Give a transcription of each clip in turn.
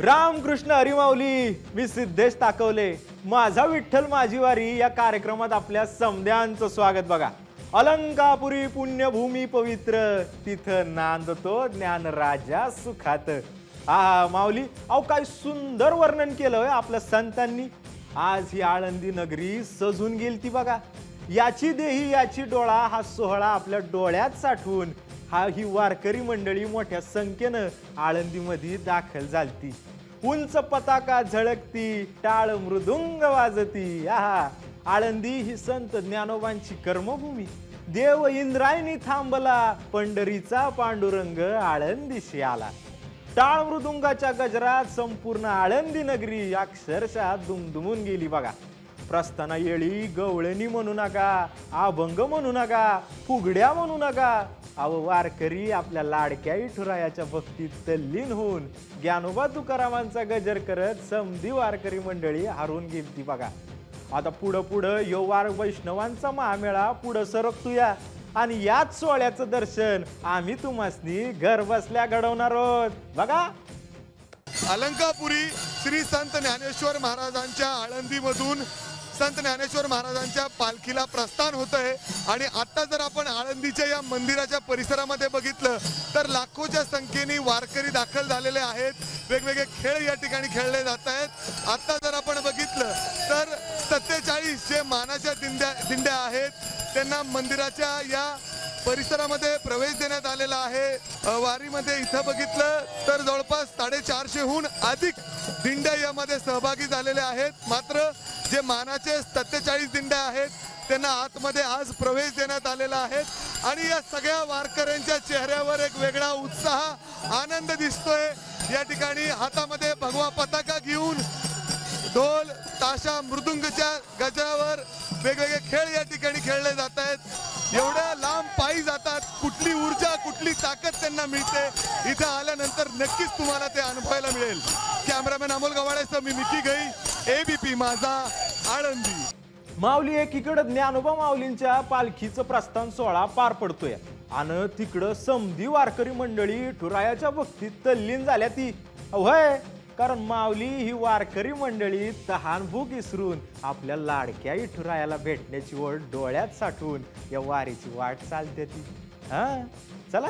रामकृष्ण हरिमाऊली मी सिद्धेश ताकवले. माझा विठ्ठल माझी वारी या कार्यक्रमात आपल्या समद्यांचं स्वागत बघा. अलंकापुरी पुण्यभूमी पवित्र तिथं नांदतो ज्ञान राजा सुखात. आ माऊली अहो काय सुंदर वर्णन केलं हो आपल्या संतांनी. आज ही आळंदी नगरी सजून गेली ती बघा. याची देही याची डोळा हा सोहळा आपल्या डोळ्यात साठवून हा ही वारकरी मंडळी मोठ्या संख्येनं आळंदीमध्ये दाखल झालती. उंच पताका झळकती टाळ मृदुंग वाजती. आहा आळंदी ही संत ज्ञानोबांची कर्मभूमी. देव इंद्रायणी थांबला पंढरीचा पांडुरंग आळंदीशी आला. टाळ मृदुंगाच्या गजरात संपूर्ण आळंदी नगरी अक्षरशः दुमदुमून गेली बघा. प्रस्थाना येळी गवळणी म्हणू नका अभंग म्हणू नका फुगड्या म्हणू नका अव वारकरी आपल्या लाडक्या इठुरायाच्या भक्तीत तल्लीन होऊन ज्ञानोबा तुकारामांचा गजर करत समधी वारकरी मंडळी हरून गेली बघा. आता पुढं पुढं यो वार वैष्णवांचा महामेळा पुढं सरकतोया आणि याच सोहळ्याचं दर्शन आम्ही तुम्हासनी घर बसल्या घडवणार आहोत. बघा. अलंकापुरी श्री संत ज्ञानेश्वर महाराजांच्या आळंदीमधून संत ज्ञानेश्वर महाराजांच्या पालखीला प्रस्थान होत आहे आणि आता जर आपण आळंदीच्या या मंदिराच्या परिसरामध्ये बघितलं तर लाखोच्या संख्येने वारकरी दाखल झालेले आहेत. वेगवेगळे खेळ या ठिकाणी खेळले जात आहेत. आता जर आपण बघितलं तर सत्तेचाळीस जे मानाच्या दिंड्या दिंड्या आहेत त्यांना मंदिराच्या या परिसरामध्ये प्रवेश देण्यात आलेला आहे. वारीमध्ये इथं बघितलं तर जवळपास साडेचारशेहून अधिक दिंड्या यामध्ये सहभागी झालेल्या आहेत. मात्र जे मानाचे सत्तेचाळीस दिंड्या आहेत त्यांना आतमध्ये आज प्रवेश देण्यात आलेला आहे. आणि या सगळ्या वारकऱ्यांच्या चेहऱ्यावर एक वेगळा उत्साह आनंद दिसतोय. या ठिकाणी हातामध्ये भगवा पताका घेऊन ढोल ताशा मृदुंगच्या गजरावर वेगवेगळे खेळ या ठिकाणी खेळले जात आहेत. एवढ्या लांब पायी जातात कुठली ऊर्जा कुठली ताकद त्यांना मिळते इथं आल्यानंतर नक्कीच तुम्हाला ते अनुभवायला मिळेल. कॅमेरामॅन अमोल गवाड्यासह मी मिकी गई एबीपी माझा आळंदी. माऊली एकीकडं ज्ञानोबा माऊलींच्या पालखीचं प्रस्थान सोहळा पार पडतोय. आणि तिकडं समधी वारकरी मंडळी ठुरायाच्या भक्तीत तल्लीन झाल्या ती. होय. कारण माऊली ही वारकरी मंडळी तहानभूक इसरून विसरून आपल्या लाडक्या इठुरायाला भेटण्याची ओढ डोळ्यात साठवून या वारीची वाट चालते ती. हा? चला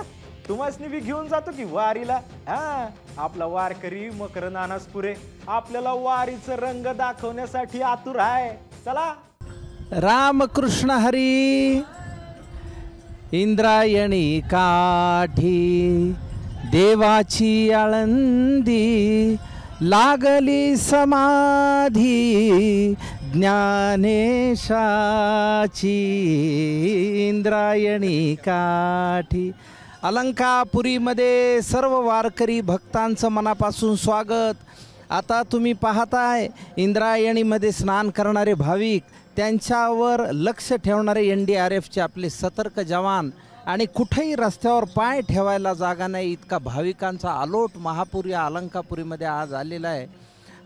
तुम्हासनी बी घेऊन जातो की वारीला? हा? आपला वारकरी मकर नानासपुरे आपल्याला वारीचं रंग दाखवण्यासाठी आतुर आहे. चला. रामकृष्ण हरी इंद्रायणी काठी देवाची आळंदी लागली समाधी ज्ञानेशाची इंद्रायणी काठी. अलंकापुरीमध्ये सर्व वारकरी भक्तांचं मनापासून स्वागत. आता तुम्ही पाहताय इंद्रायणीमध्ये स्नान करणारे भाविक त्यांच्यावर लक्ष ठेवणारे एन डी आर एफचे आपले सतर्क जवान आणि कुठेही रस्त्यावर पाय ठेवायला जागा नाही इतका भाविकांचा आलोट महापूर या अलंकापुरीमध्ये आज आलेला आहे.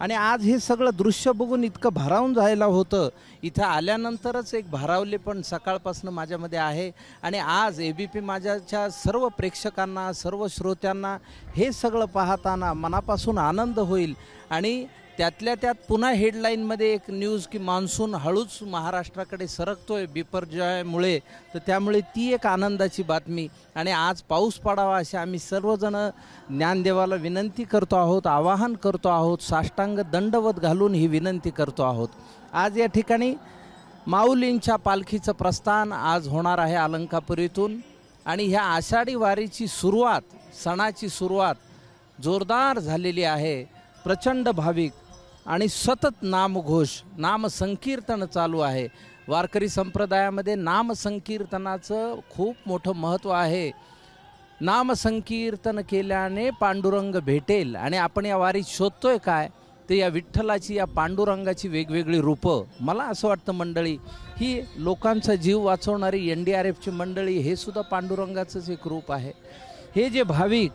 आणि आज हे सगळं दृश्य बघून इतकं भारावून जायला होतं. इथं आल्यानंतरच एक भारावले पण सकाळपासून माझ्यामध्ये आहे. आणि आज ए बी पी माझ्याच्या सर्व प्रेक्षकांना सर्व श्रोत्यांना हे सगळं पाहताना मनापासून आनंद होईल. आणि त्यातल्या त्यात पुन्हा हेडलाईनमध्ये एक न्यूज की मान्सून हळूच महाराष्ट्राकडे सरकतोय बिपरजयामुळे. तर त्यामुळे ती एक आनंदाची बातमी. आणि आज पाऊस पडावा असे आम्ही सर्वजण ज्ञानदेवाला विनंती करतो आहोत आवाहन करतो आहोत साष्टांग दंडवत घालून ही विनंती करतो आहोत. आज या ठिकाणी माऊलींच्या पालखीचं प्रस्थान आज होणार आहे अलंकापुरीतून आणि ह्या आषाढी वारीची सुरुवात सणाची सुरुवात जोरदार झालेली आहे. प्रचंड भाविक आणि सतत नामघोष नामसंकीर्तन चालू आहे. वारकरी संप्रदायामध्ये नामसंकीर्तनाचं खूप मोठं महत्त्व आहे. नामसंकीर्तन केल्याने पांडुरंग भेटेल आणि आपण या वारीत शोधतोय काय? ते या विठ्ठलाची या पांडुरंगाची वेगवेगळी रूपं. मला असं वाटतं मंडळी ही लोकांचा जीव वाचवणारी एन डी आर एफची मंडळी हे सुद्धा पांडुरंगाचंच एक रूप आहे. हे जे भाविक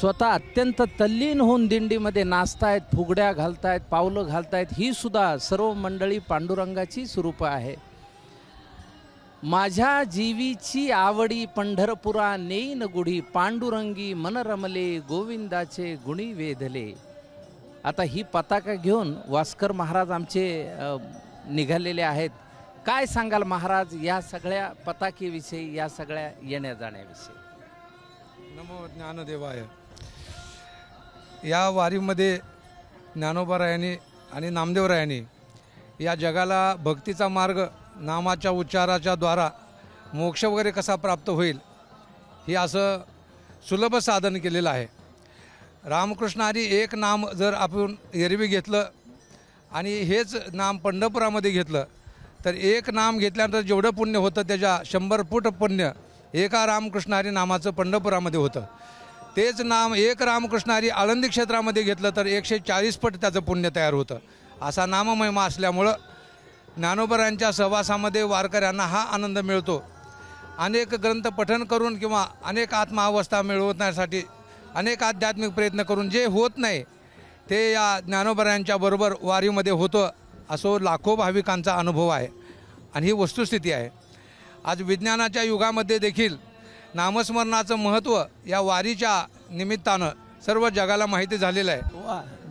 स्वतः अत्यंत तल्लीन होऊन दिंडीमध्ये नाचतायत फुगड्या घालतायत पावलं घालतायत ही सुद्धा सर्व मंडळी पांडुरंगाची स्वरूप आहे. माझ्या जीवीची आवडी पंढरपुरा नेईन गुढी पांडुरंगी मनरमले गोविंदाचे गुणी वेधले. आता ही पताका घेऊन वास्कर महाराज आमचे निघालेले आहेत. काय सांगाल महाराज या सगळ्या पताकेविषयी या सगळ्या येण्या जाण्याविषयी नमो ज्ञानदेवाय. या वारीमध्ये ज्ञानोबारायांनी आणि नामदेवरायांनी या जगाला भक्तीचा मार्ग नामाच्या उच्चाराच्या द्वारा मोक्ष वगैरे कसा प्राप्त होईल हे असं सुलभ साधन केलेलं आहे. रामकृष्णहारी एक नाम जर आपण एरवी घेतलं आणि हेच नाम पंढरपुरामध्ये घेतलं तर एक नाम घेतल्यानंतर जेवढं पुण्य होतं त्याच्या शंभर फूट पुण्य एका रामकृष्ण हरी नामाचं पंढरपुरामध्ये होतं. तेच नाम एक रामकृष्ण हरी आळंदी क्षेत्रामध्ये घेतलं तर एकशे चाळीस पट त्याचं पुण्य तयार होतं. असा नाममहिमा असल्यामुळं ज्ञानोबरांच्या सहवासामध्ये वारकऱ्यांना हा आनंद मिळतो. अनेक ग्रंथ पठन करून किंवा अनेक आत्मावस्था मिळवण्यासाठी अनेक आध्यात्मिक प्रयत्न करून जे होत नाही ते या ज्ञानोबरांच्या बरोबर वारीमध्ये होतं असो लाखो भाविकांचा अनुभव आहे. आणि ही वस्तुस्थिती आहे. आज विज्ञानाच्या युगामध्ये देखील नामस्मरणाचं महत्त्व या वारीच्या निमित्तानं सर्व जगाला माहिती झालेलं आहे.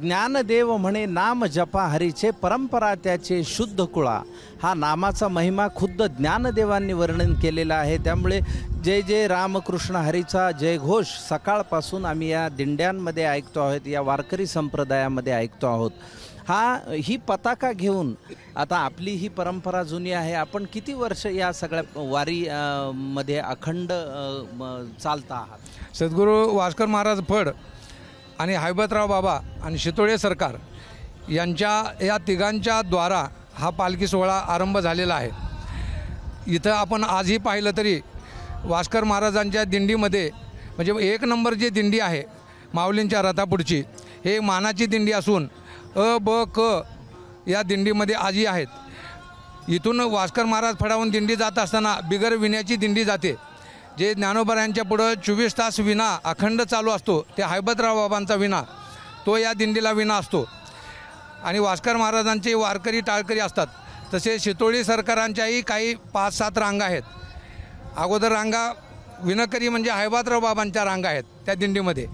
ज्ञानदेव म्हणे नाम जपा हरीचे परंपरा त्याचे शुद्ध कुळा. हा नामाचा महिमा खुद्द ज्ञानदेवांनी वर्णन केलेला आहे. त्यामुळे जय जय रामकृष्ण हरीचा जयघोष सकाळपासून आम्ही या दिंड्यांमध्ये ऐकतो आहोत या वारकरी संप्रदायामध्ये ऐकतो आहोत. हा ही पताका घेऊन आता आपली ही परंपरा जुनी आहे. आपण किती वर्ष या सगळ्या वारी मध्ये अखंड चालता आहात? सद्गुरू वास्कर महाराज फड आणि हैबतराव बाबा आणि शितोळे सरकार यांच्या या तिघांच्या द्वारा हा पालखी सोहळा आरंभ झालेला आहे. इथं आपण आजही पाहिलं तरी वास्कर महाराजांच्या दिंडीमध्ये म्हणजे एक नंबर जी दिंडी आहे माऊलींच्या रथापुढची हे मानाची दिंडी असून अ ब क या दिंडीमध्ये आजी आहेत. इथून वास्कर महाराज फडावून दिंडी जात असताना बिगर विण्याची दिंडी जाते. जे ज्ञानोबरायांच्या पुढं चोवीस तास विना अखंड चालू असतो ते हैबतराव बाबांचा विना तो या दिंडीला विना असतो. आणि वास्कर महाराजांचे वारकरी टाळकरी असतात. तसे शितोळी सरकारांच्याही काही पाच सात रांगा आहेत. अगोदर रांगा विनकरी म्हणजे हैबातराव बाबांच्या रांगा आहेत त्या दिंडीमध्ये.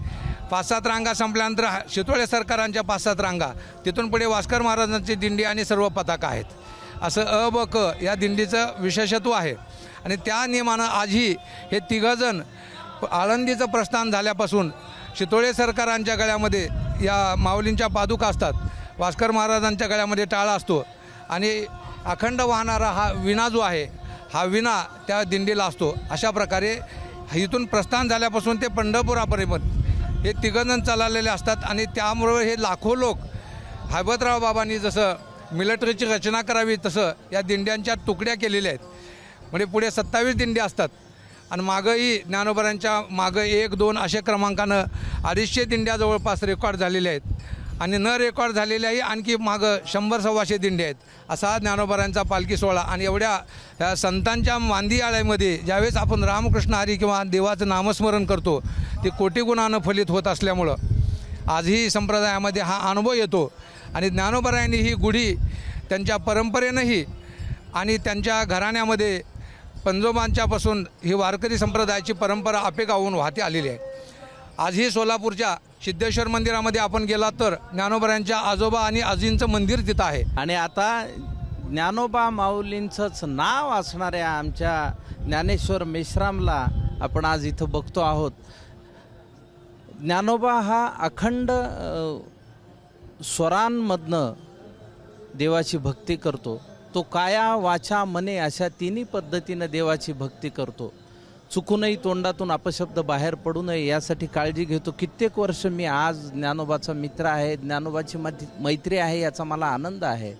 पाच सात रांगा संपल्यानंतर हा- शितोळे सरकारांच्या पाच सात रांगा. तिथून पुढे वास्कर महाराजांची दिंडी आणि सर्व पताका आहेत. असं अ ब क या दिंडीचं विशेषत्व आहे. आणि त्या नियमानं आजही हे तिघंजण आळंदीचं प्रस्थान झाल्यापासून शितोळे सरकारांच्या गळ्यामध्ये या माऊलींच्या पादुका असतात. वास्कर महाराजांच्या गळ्यामध्ये टाळा असतो. आणि अखंड वाहणारा हा विणा जो आहे हा विणा त्या दिंडीला असतो. अशा प्रकारे इथून प्रस्थान झाल्यापासून ते पंढरपुरापर्यंत हे तिघंजण चाललेले असतात आणि त्यामुळे हे लाखो लोक हैबतराव बाबांनी जसं मिलिटरीची रचना करावी तसं या दिंड्यांच्या तुकड्या केलेल्या आहेत. म्हणजे पुढे सत्तावीस दिंड्या असतात. आणि मागंही ज्ञानोबरांच्या मागं एक दोन अशा क्रमांकानं अडीचशे दिंड्या जवळपास रेकॉर्ड झालेल्या आहेत. आणि न रेकॉर्ड झालेल्याही आणखी मागं शंभर सव्वाशे दिंडे आहेत. असा ज्ञानोबरांचा पालखी सोहळा आणि एवढ्या संतांच्या मांदी आळ्यामध्ये ज्यावेळेस आपण रामकृष्ण हरी किंवा देवाचं नामस्मरण करतो ते कोटी गुणानं फलित होत असल्यामुळं आजही संप्रदायामध्ये हा अनुभव येतो. आणि ज्ञानोबरायांनी ही गुढी त्यांच्या परंपरेनंही आणि त्यांच्या घराण्यामध्ये पंजोबांच्यापासून ही वारकरी संप्रदायाची परंपरा आपेगावून वाहते आलेली आहे. आजही सोलापूरच्या सिद्धेश्वर मंदिरामध्ये आपण गेला तर ज्ञानोबरायांच्या आजोबा आणि आजींचं मंदिर तिथं आहे. आणि आता ज्ञानोबा माऊलींचंच नाव असणाऱ्या आमच्या ज्ञानेश्वर मेश्रामला आपण आज इथं बघतो आहोत. ज्ञानोबा हा अखंड स्वरांमधनं देवाची भक्ती करतो. तो काया वाचा मने अशा तिन्ही पद्धतीनं देवाची भक्ती करतो. चुकूनही तोंडातून अपशब्द बाहेर पडू नये यासाठी काळजी घेतो. कित्येक वर्ष मी आज ज्ञानोबाचा मित्र आहे ज्ञानोबाची मैत्री आहे याचा मला आनंद आहे.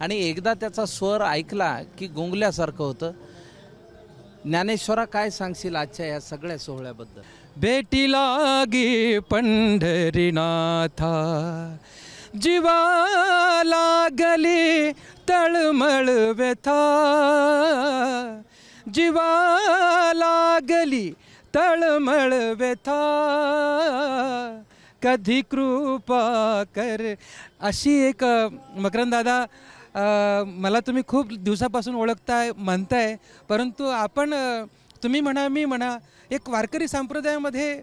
आणि एकदा त्याचा स्वर ऐकला की गुंगल्यासारखं होतं. ज्ञानेश्वरा काय सांगशील आजच्या या सगळ्या सोहळ्याबद्दल? भेटी लागी पंढरीनाथा जीवा लागली तळमळ व्यथा जीवा लागली तळमळ व्यथा. कधी कृपा कर. अशी एक मकरंदादा मकरंद दादा मला तुम्ही खूप दिवसापासून ओळखताय म्हणताय परंतु आपण तुम्ही म्हणा मी म्हणा एक वारकरी संप्रदायामध्ये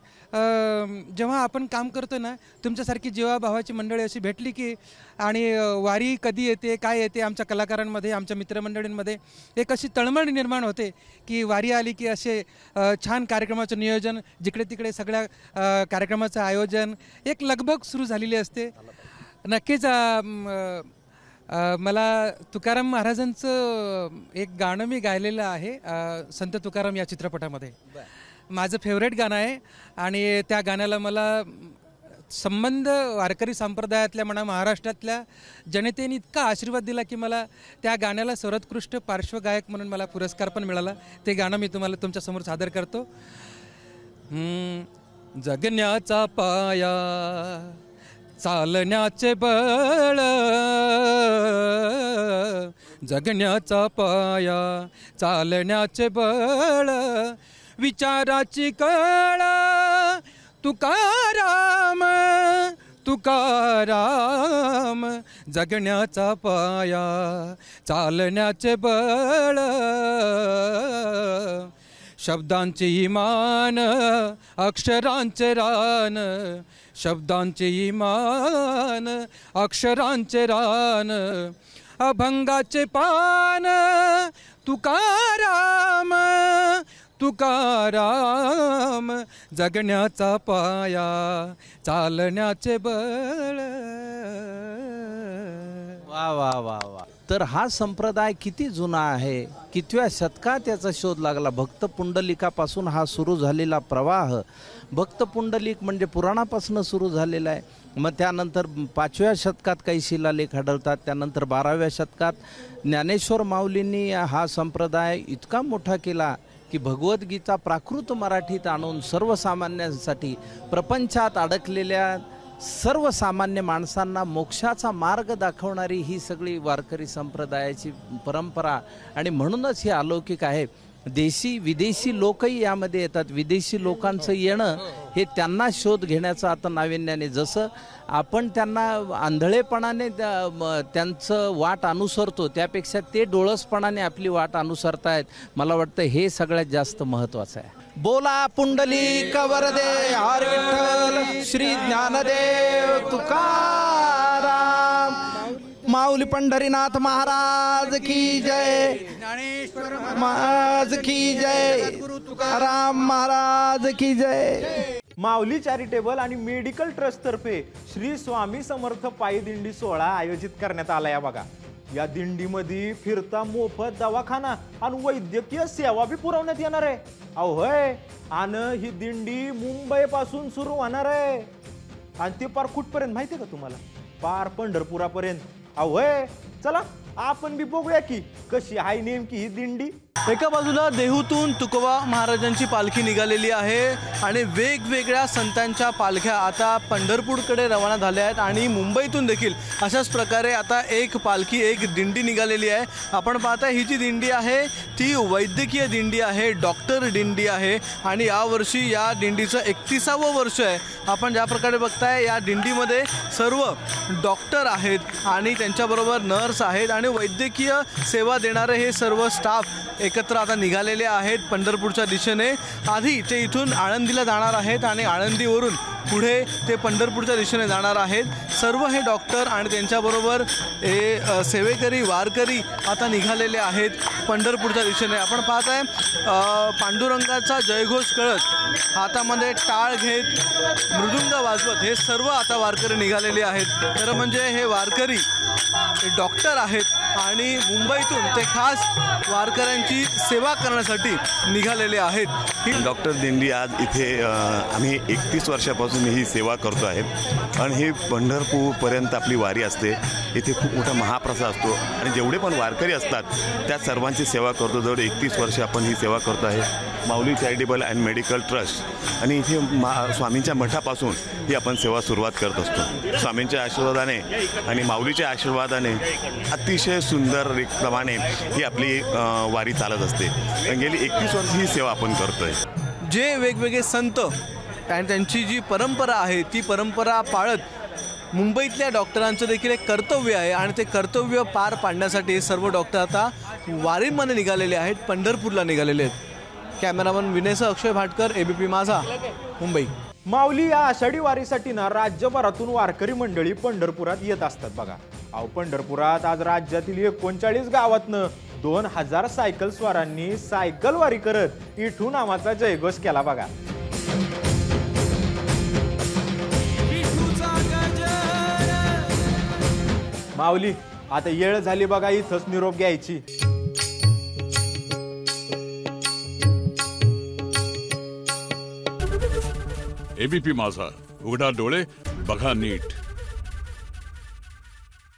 जेव्हा आपण काम करतो ना तुमच्यासारखी जीवाभावाची मंडळी अशी भेटली की आणि वारी कधी येते काय येते आमच्या कलाकारांमध्ये आमच्या मित्रमंडळींमध्ये एक अशी तळमळ निर्माण होते की वारी आली की असे छान कार्यक्रमाचं नियोजन जिकडे तिकडे सगळ्या कार्यक्रमाचं आयोजन एक लगबग सुरू झालेली असते. नक्कीच मला तुकाराम महाराजांचं एक गाणं मी गायलेलं आहे संत तुकाराम या चित्रपटामध्ये. माझं फेवरेट गाणं आहे आणि त्या गाण्याला मला संबंध वारकरी संप्रदायातल्या म्हणा महाराष्ट्रातल्या जनतेने इतका आशीर्वाद दिला की मला त्या गाण्याला सर्वोत्कृष्ट पार्श्वगायक म्हणून मला पुरस्कार पण मिळाला. ते गाणं मी तुम्हाला तुमच्यासमोर सादर करतो. जगण्याचा पाया चालण्याचे बळ जगण्याचा पाया चालण्याचे बळ विचाराची कळ तुकाराम तुकाराम जगण्याचा पाया चालण्याचे बळ. शब्दांचे इमान अक्षरांचे रान. शब्दांचे इमान अक्षरांचे रान. अभंगाचे पान तुकाराम तुकाराम जगण्याचा पाया चालण्याचे बळ. वा वा वा वा. तर हा संप्रदाय किती जुना आहे? कितव्या शतकात याचा शोध लागला? भक्त पुंडलिकापासून हा सुरू झालेला प्रवाह भक्त पुंडलिक म्हणजे पुराणापासून सुरू झालेला आहे. मग त्यानंतर पाचव्या शतकात काही शिलालेख आढळतात. त्यानंतर बाराव्या शतकात ज्ञानेश्वर माऊलींनी हा संप्रदाय इतका मोठा केला की भगवद्गीता प्राकृत मराठीत आणून सर्वसामान्यांसाठी प्रपंचात अडकलेल्या सर्वसामान्य माणसांना मोक्षाचा मार्ग दाखवणारी ही सगळी वारकरी संप्रदायाची परंपरा आणि म्हणूनच ही अलौकिक आहे. देशी विदेशी लोकही यामध्ये येतात. विदेशी लोकांचं येणं हे त्यांना शोध घेण्याचं आता नाविन्याने. जसं आपण त्यांना आंधळेपणाने म- त्यांचं वाट अनुसरतो त्यापेक्षा ते डोळसपणाने आपली वाट अनुसरतायत. मला वाटतं हे सगळ्यात जास्त महत्त्वाचं आहे. बोला पुंडली कवरदे हर विठ्ठल श्री ज्ञानदेव तुकारा माऊली पंढरीनाथ महाराज की जय. महाराज की जय. तुकाराम महाराज की जय. माऊली चॅरिटेबल आणि मेडिकल ट्रस्ट तर्फे श्री स्वामी समर्थ पायी दिंडी सोहळा आयोजित करण्यात आला या बघा. या दिंडीमध्ये फिरता मोफत दवाखाना आणि वैद्यकीय सेवा बी पुरवण्यात येणार आहे. अहो होय आणि ही दिंडी मुंबई पासून सुरू होणार आहे. आणि ते पार कुठपर्यंत माहितीये का तुम्हाला? पार पंढरपुरापर्यंत. अहो होय चला आपण बी बघूया की कशी आहे नेमकी ही दिंडी. एका बाजूला देहूतून तुकोबा महाराजांची पालखी निघालेली आहे आणि वेगवेगळ्या संतांच्या पालख्या आता पंढरपूरकडे रवाना झाल्या आहेत आणि मुंबईतून देखील अशाच प्रकारे आता एक पालखी एक दिंडी निघालेली आहे. आपण पाहता ही जी दिंडी आहे ती वैद्यकीय दिंडी आहे डॉक्टर दिंडी आहे आणि यावर्षी या दिंडीचं एकतीसावं वर्ष आहे. आपण ज्या प्रकारे बघताय या दिंडीमध्ये सर्व डॉक्टर आहेत आणि त्यांच्याबरोबर नर्स आहेत आणि वैद्यकीय सेवा देणारे हे सर्व स्टाफ एकत्र आता निघालेले आहेत पंढरपूरच्या दिशेने. आधी ते इथून आळंदीला जाणार आहेत आणि आळंदीवरून पुढे ते पंढरपूरच्या दिशेने जाणार आहेत. सर्व हे डॉक्टर आणि त्यांच्याबरोबर हे सेवेकरी वारकरी आता निघालेले आहेत. पंढरपूरच्या दिशेने आपण पाहत आहे पांडुरंगाचा जयघोष कळत हातामध्ये टाळ घेत मृदुंग वाजवत हे सर्व आता वारकरी निघालेले आहेत. खरं म्हणजे हे वारकरी डॉक्टर आहेत आणि मुंबईतून ते खास वारकऱ्यांची सेवा करण्यासाठी निघालेले आहेत. डॉक्टर दिंडी आज इथे आम्ही एकतीस वर्षापासून ही सेवा करतो आहे. आणि ही पंढरपूरपर्यंत आपली वारी असते. इथे खूप मोठा महाप्रसाद असतो. आणि जेवढे पण वारकरी असतात त्या सर्वांची सेवा करतो जवळ एकतीस वर्ष आपण ही सेवा करतो आहे. Mauli charitable and medical trust. आणि इथे मा स्वामींच्या मठापासून ही आपण सेवा सुरुवात करत असतो. स्वामींच्या आशीर्वादाने आणि माऊलीच्या आशीर्वादाने अतिशय सुंदर प्रमाणे ही आपली वारी चालत असते. गेली एकतीस वर्ष ही सेवा आपण करतो आहे जे वेगवेगळे संत आणि त्यांची जी परंपरा आहे ती परंपरा पाळत मुंबईतल्या डॉक्टरांचं देखील एक कर्तव्य आहे आणि ते कर्तव्य पार पाडण्यासाठी सर्व डॉक्टर आता वारीमध्ये निघालेले आहेत पंढरपूरला निघालेले आहेत. कॅमेरामन विनेसह अक्षय भाटकर एबीपी माझा मुंबई. माऊली या आषाढी वारीसाठी ना राज्यभरातून वारकरी मंडळी पंढरपुरात येत असतात बघा. अहो पंढरपुरात आज राज्यातील एकोणचाळीस गावातनं दोन हजार सायकल स्वारांनी सायकल वारी करत इठू नावाचा जयघोष केला बघा. माऊली आता येळ झाली बघा इथंच निरोप घ्यायची. एबीपी माझा. उघडा डोळे बघा नीट.